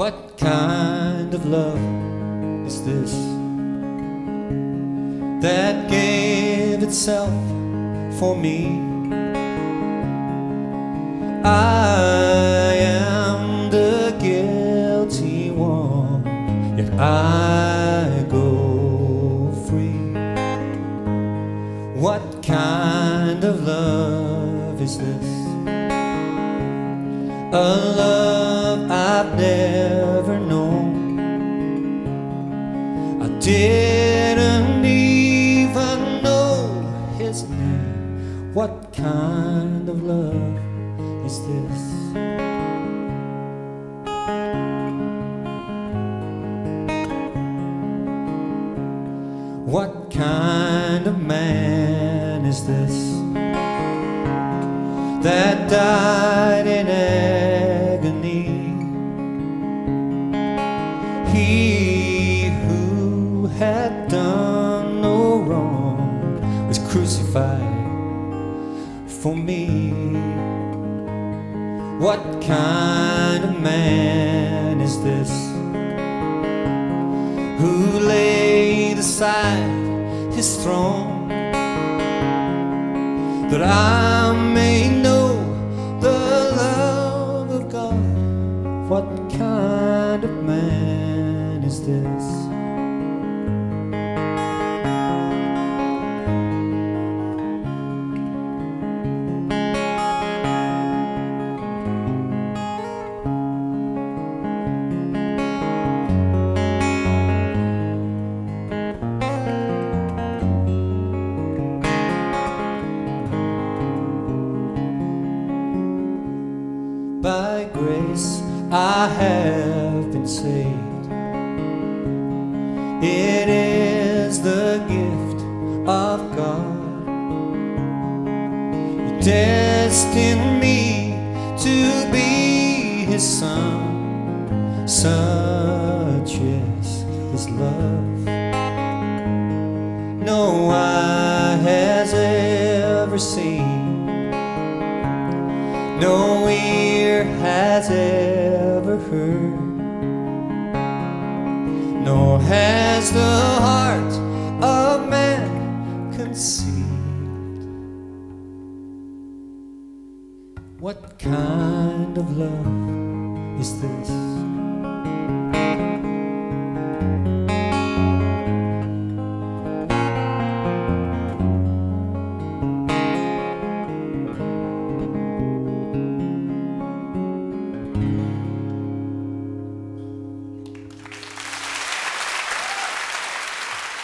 What kind of love is this that gave itself for me? I am the guilty one, yet I go free. What kind of love is this? A love I've never known. I didn't even know his name. What kind of love is this? What kind of man is this that died in agony? He who had done no wrong was crucified for me. What kind of man is this who laid aside his throne that I may know the love of God? What kind of man is this? By grace I have been saved. It is the gift of God. Destined me to be His son. Such is His love. No eye has ever seen. No ear has ever heard, nor has the heart of man conceived. What kind of love is this?